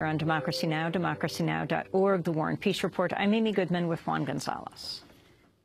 on Democracy Now!, democracynow.org, The War and Peace Report. I'm Amy Goodman with Juan Gonzalez.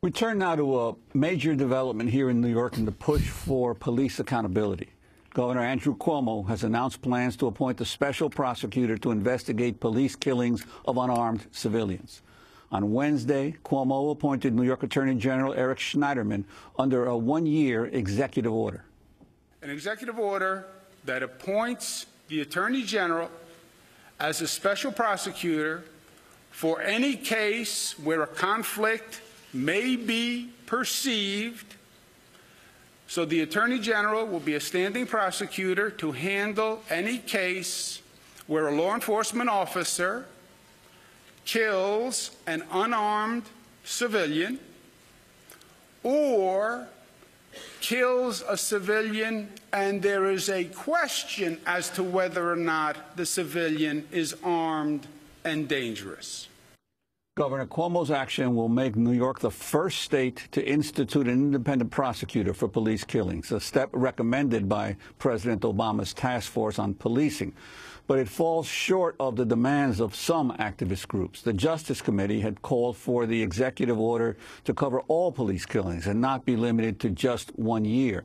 We turn now to a major development here in New York in the push for police accountability. Governor Andrew Cuomo has announced plans to appoint a special prosecutor to investigate police killings of unarmed civilians. On Wednesday, Cuomo appointed New York Attorney General Eric Schneiderman under a one-year executive order. An executive order that appoints the Attorney General as a special prosecutor for any case where a conflict may be perceived. So the Attorney General will be a standing prosecutor to handle any case where a law enforcement officer kills an unarmed civilian or kills a civilian and there is a question as to whether or not the civilian is armed and dangerous. Governor Cuomo's action will make New York the first state to institute an independent prosecutor for police killings, a step recommended by President Obama's task force on policing. But it falls short of the demands of some activist groups. The Justice Committee had called for the executive order to cover all police killings and not be limited to just one year.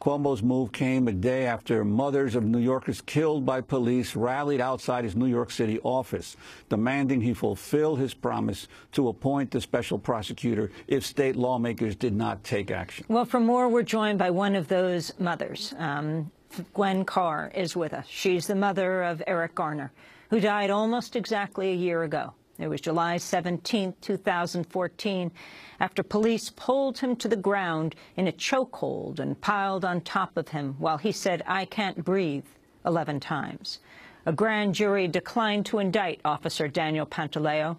Cuomo's move came a day after mothers of New Yorkers killed by police rallied outside his New York City office, demanding he fulfill his promise to appoint the special prosecutor if state lawmakers did not take action. Well, for more, we're joined by one of those mothers. Um, Gwen Carr is with us. She's the mother of Eric Garner, who died almost exactly a year ago. It was July 17, 2014, after police pulled him to the ground in a chokehold and piled on top of him while he said, I can't breathe, 11 times. A grand jury declined to indict Officer Daniel Pantaleo,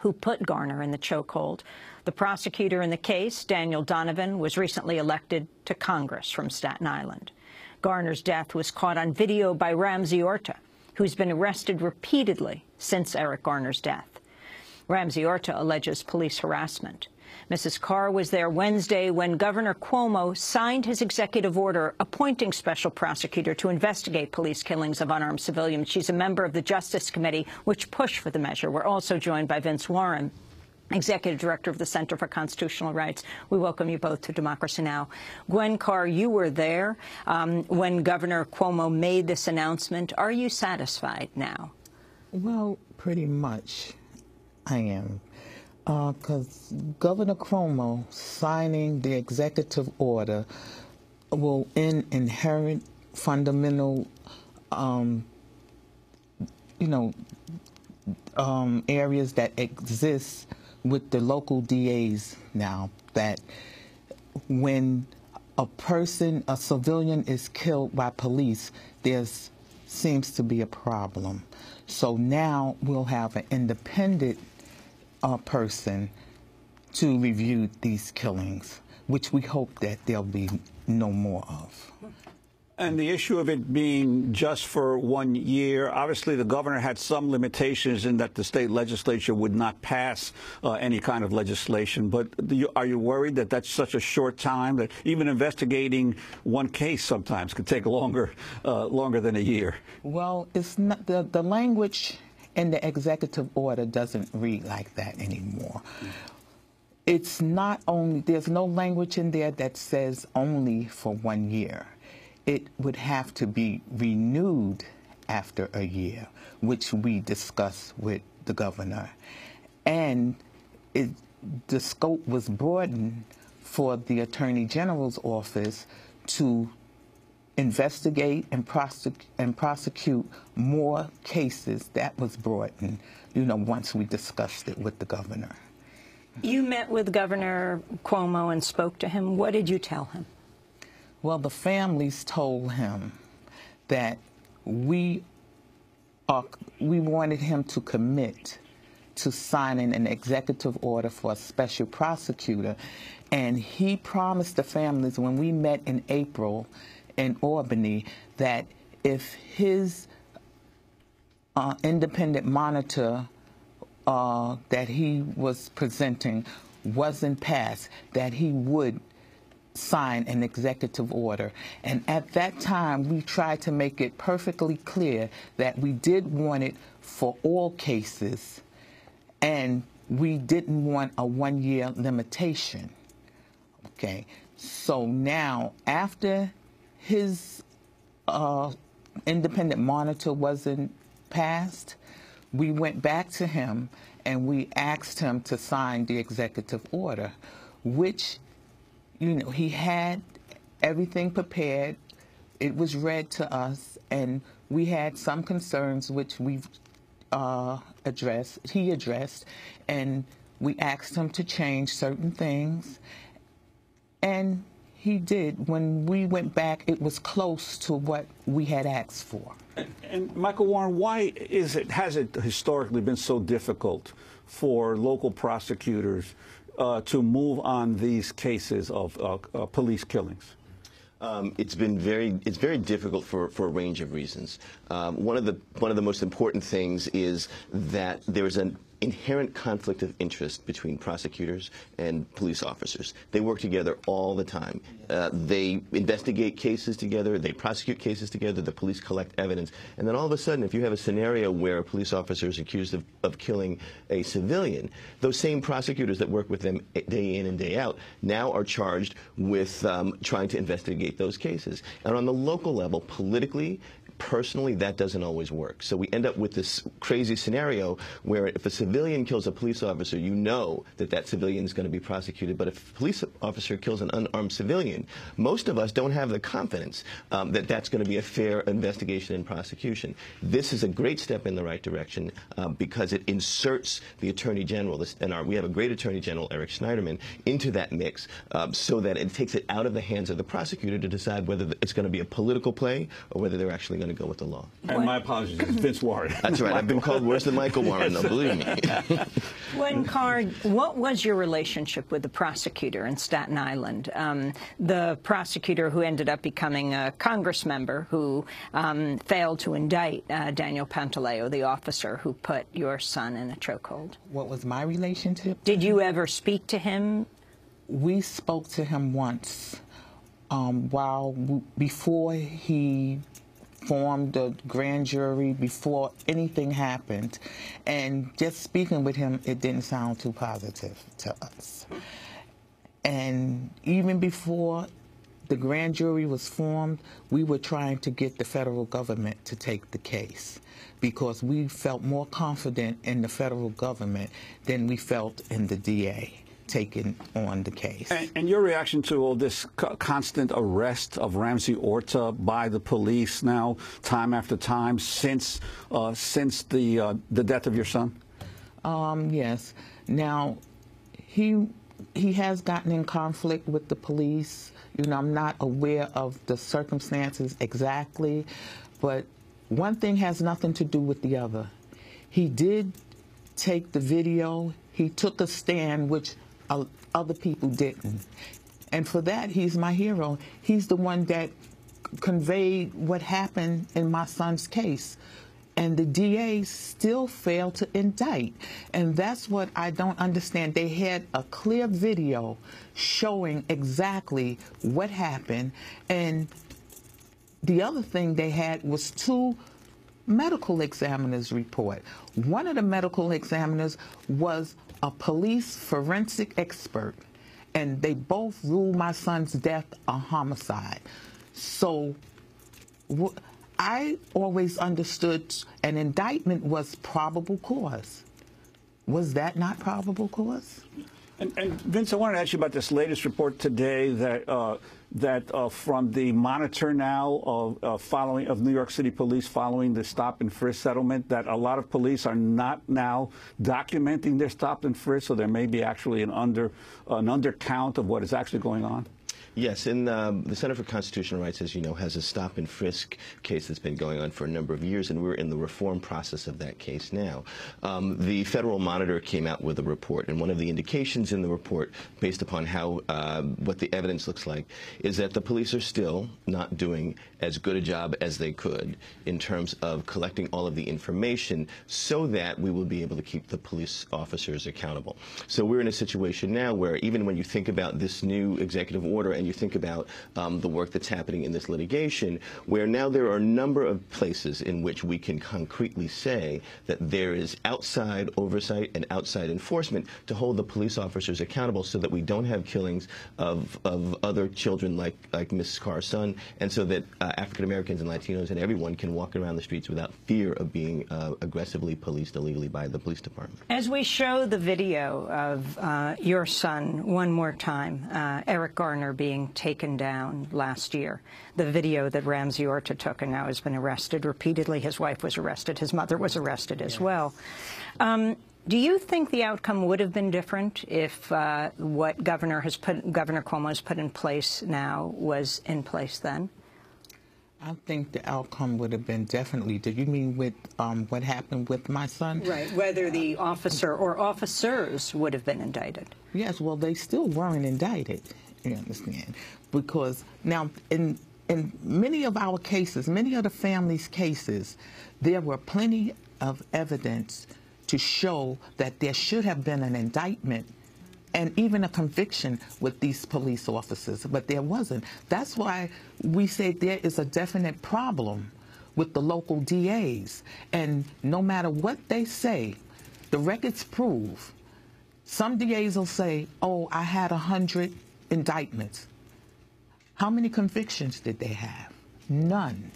who put Garner in the chokehold. The prosecutor in the case, Daniel Donovan, was recently elected to Congress from Staten Island. Garner's death was caught on video by Ramsey Orta, who's been arrested repeatedly since Eric Garner's death. Ramsey Orta alleges police harassment. Mrs. Carr was there Wednesday when Governor Cuomo signed his executive order appointing special prosecutor to investigate police killings of unarmed civilians. She's a member of the Justice Committee, which pushed for the measure. We're also joined by Vince Warren, Executive Director of the Center for Constitutional Rights. We welcome you both to Democracy Now! Gwen Carr, you were there um, when Governor Cuomo made this announcement. Are you satisfied now? Well, pretty much I am. Because uh, Governor Cuomo signing the executive order will end inherent fundamental, um, you know, um, areas that exist with the local DAs now that when a person, a civilian is killed by police, there seems to be a problem. So now we'll have an independent uh, person to review these killings, which we hope that there'll be no more of. And the issue of it being just for one year, obviously the governor had some limitations in that the state legislature would not pass uh, any kind of legislation. But you, are you worried that that's such a short time that even investigating one case sometimes could take longer, uh, longer than a year? Well, it's not the, the language in the executive order doesn't read like that anymore. It's not only, there's no language in there that says only for one year it would have to be renewed after a year, which we discussed with the governor. And it, the scope was broadened for the Attorney General's office to investigate and, prosec and prosecute more cases. That was broadened, you know, once we discussed it with the governor. You met with Governor Cuomo and spoke to him. What did you tell him? Well, the families told him that we are, we wanted him to commit to signing an executive order for a special prosecutor. And he promised the families when we met in April in Albany that if his uh, independent monitor uh, that he was presenting wasn't passed, that he would sign an executive order. And at that time, we tried to make it perfectly clear that we did want it for all cases, and we didn't want a one year limitation. Okay, so now after his uh, independent monitor wasn't passed, we went back to him and we asked him to sign the executive order, which, you know, he had everything prepared. It was read to us, and we had some concerns which we've uh, addressed, he addressed, and we asked him to change certain things. And he did. When we went back, it was close to what we had asked for. And, and Michael Warren, why is it has it historically been so difficult for local prosecutors uh, to move on these cases of uh, uh, police killings? Um, it's been very it's very difficult for, for a range of reasons. Um, one of the one of the most important things is that there is an inherent conflict of interest between prosecutors and police officers. They work together all the time. Uh, they investigate cases together, they prosecute cases together, the police collect evidence, and then all of a sudden, if you have a scenario where a police officer is accused of, of killing a civilian, those same prosecutors that work with them day in and day out now are charged with um, trying to investigate those cases. And on the local level, politically, personally, that doesn't always work. So we end up with this crazy scenario where if a civilian kills a police officer, you know that that civilian is going to be prosecuted. But if a police officer kills an unarmed civilian, most of us don't have the confidence um, that that's going to be a fair investigation and prosecution. This is a great step in the right direction um, because it inserts the Attorney General, this, and our, we have a great Attorney General, Eric Schneiderman, into that mix um, so that it takes it out of the hands of the prosecutor to decide whether it's going to be a political play or whether they're actually going going to go with the law. And my apologies, it's Vince Warren. That's right. I've been called worse than Michael Warren, though, believe me. Gwen Carr, what was your relationship with the prosecutor in Staten Island? Um, the prosecutor who ended up becoming a Congress member who um, failed to indict uh, Daniel Pantaleo, the officer who put your son in a chokehold. What was my relationship? Did you ever speak to him? We spoke to him once. Um, while before he formed a grand jury before anything happened. And just speaking with him, it didn't sound too positive to us. And even before the grand jury was formed, we were trying to get the federal government to take the case because we felt more confident in the federal government than we felt in the DA taken on the case. And, and your reaction to all this co constant arrest of Ramsey Orta by the police now, time after time, since uh, since the uh, the death of your son? Um, yes. Now, he he has gotten in conflict with the police. You know, I'm not aware of the circumstances exactly, but one thing has nothing to do with the other. He did take the video. He took a stand, which other people didn't. And for that, he's my hero. He's the one that conveyed what happened in my son's case. And the DA still failed to indict. And that's what I don't understand. They had a clear video showing exactly what happened. And the other thing they had was two medical examiner's report. One of the medical examiners was a police forensic expert, and they both ruled my son's death a homicide. So I always understood an indictment was probable cause. Was that not probable cause? And, and, Vince, I wanted to ask you about this latest report today that uh, that uh, from the monitor now of uh, following of New York City Police following the stop and frisk settlement that a lot of police are not now documenting their stop and frisk, so there may be actually an under an undercount of what is actually going on. Yes, and um, the Center for Constitutional Rights, as you know, has a stop and frisk case that's been going on for a number of years, and we're in the reform process of that case now. Um, the federal monitor came out with a report, and one of the indications in the report, based upon how uh, what the evidence looks like, is that the police are still not doing as good a job as they could in terms of collecting all of the information so that we will be able to keep the police officers accountable. So we're in a situation now where even when you think about this new executive order and you think about um, the work that's happening in this litigation, where now there are a number of places in which we can concretely say that there is outside oversight and outside enforcement to hold the police officers accountable so that we don't have killings of, of other children like, like Ms. Carr's son, and so that uh, African Americans and Latinos and everyone can walk around the streets without fear of being uh, aggressively policed illegally by the police department. As we show the video of uh, your son one more time, uh, Eric Garner being taken down last year, the video that Ramsey Orta took and now has been arrested repeatedly. His wife was arrested. His mother was arrested as yes. well. Um, do you think the outcome would have been different if uh, what Governor has put, Governor Cuomo has put in place now was in place then? I think the outcome would have been definitely. Did you mean with um, what happened with my son? Right. Whether the officer or officers would have been indicted. Yes. Well, they still weren't indicted. You understand? Because now in in many of our cases, many of the families' cases, there were plenty of evidence to show that there should have been an indictment and even a conviction with these police officers, but there wasn't. That's why we say there is a definite problem with the local DAs. And no matter what they say, the records prove some DAs will say, oh, I had 100 indictments. How many convictions did they have? None.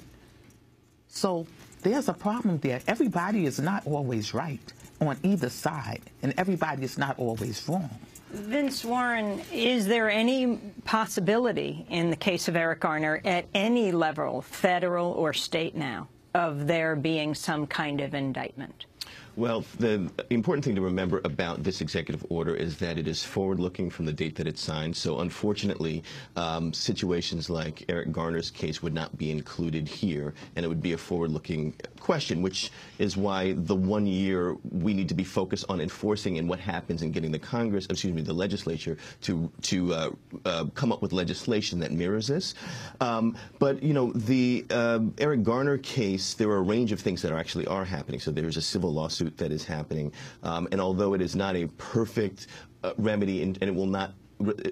So there's a problem there. Everybody is not always right on either side, and everybody is not always wrong. Vince Warren, is there any possibility in the case of Eric Garner at any level, federal or state now, of there being some kind of indictment? Well, the important thing to remember about this executive order is that it is forward-looking from the date that it's signed. So, unfortunately, um, situations like Eric Garner's case would not be included here, and it would be a forward-looking question, which is why the one year we need to be focused on enforcing and what happens in getting the Congress, excuse me, the legislature to to uh, uh, come up with legislation that mirrors this. Um, but you know, the uh, Eric Garner case, there are a range of things that are actually are happening. So there's a civil lawsuit lawsuit that is happening. Um, and although it is not a perfect uh, remedy and, and, it will not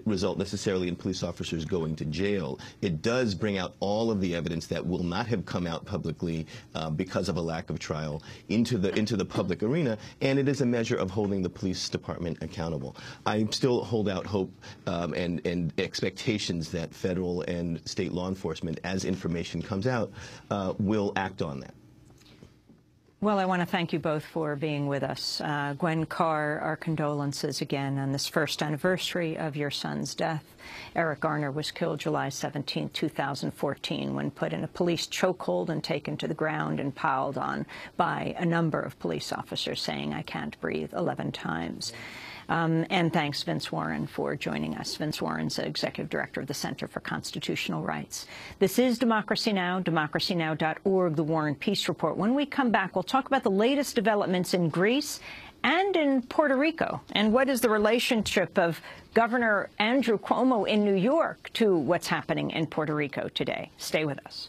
result necessarily in police officers going to jail, it does bring out all of the evidence that will not have come out publicly uh, because of a lack of trial into the into the public arena, and it is a measure of holding the police department accountable. I still hold out hope um, and and expectations that federal and state law enforcement, as information comes out, uh, will act on that. Well, I want to thank you both for being with us. Uh, Gwen Carr, our condolences again on this first anniversary of your son's death. Eric Garner was killed July 17, 2014, when put in a police chokehold and taken to the ground and piled on by a number of police officers saying, I can't breathe, 11 times. Um, and thanks, Vince Warren, for joining us. Vince Warren's Executive Director of the Center for Constitutional Rights. This is Democracy Now!, democracynow.org, The War and Peace Report. When we come back, we'll talk about the latest developments in Greece and in Puerto Rico, and what is the relationship of Governor Andrew Cuomo in New York to what's happening in Puerto Rico today. Stay with us.